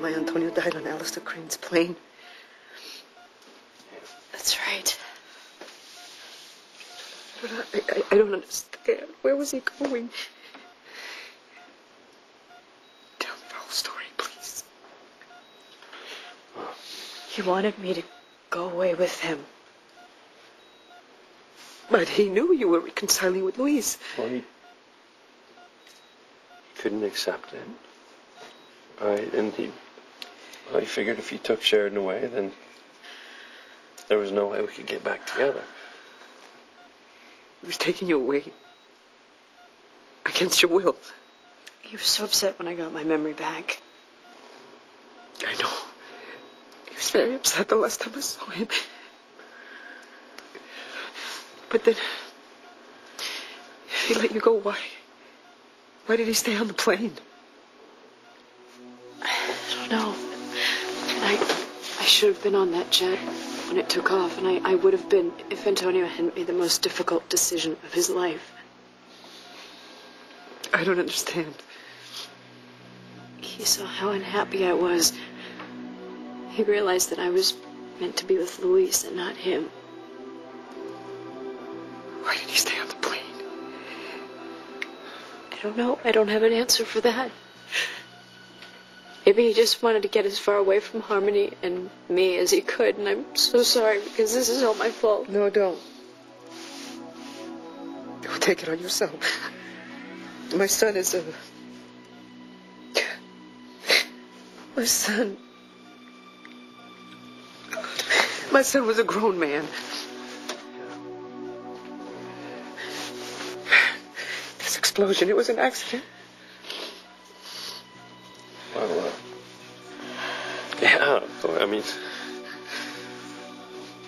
My Antonio died on Alistair Crane's plane. That's right. But I, I, I don't understand. Where was he going? Tell me the whole story, please. He wanted me to go away with him. But he knew you were reconciling with Luis. Well, he couldn't accept it. Right, and he, well, he figured if he took Sheridan away, then there was no way we could get back together. He was taking you away. Against your will. He was so upset when I got my memory back. I know. He was very upset the last time I saw him. But then, if he let you go, why? Why did he stay on the plane? I don't know. I, I should have been on that jet when it took off, and I, I would have been if Antonio hadn't made the most difficult decision of his life. I don't understand. He saw how unhappy I was. He realized that I was meant to be with Luis and not him. Why did he stay on the plane? I don't know. I don't have an answer for that. Maybe he just wanted to get as far away from Harmony and me as he could, and I'm so sorry because this is all my fault. No, don't. Don't take it on yourself. My son is a. My son. My son was a grown man. This explosion, it was an accident. Yeah, oh, but, I mean,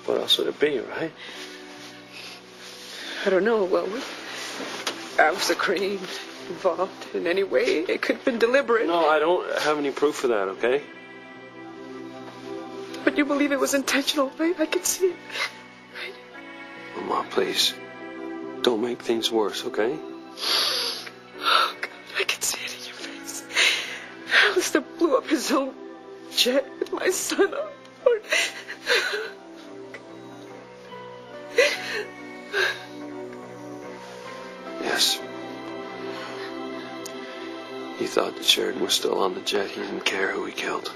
what else would it be, right? I don't know. Well, Alistair Crane involved in any way. It could have been deliberate. No, I don't have any proof of that, okay? But you believe it was intentional, right? I can see it. Right? Mama, please. Don't make things worse, okay? Oh, God, I can see it in your face. Alistair blew up his own jet with my son on board. Yes. He thought that Sheridan was still on the jet. He didn't care who he killed.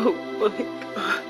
Oh, my oh,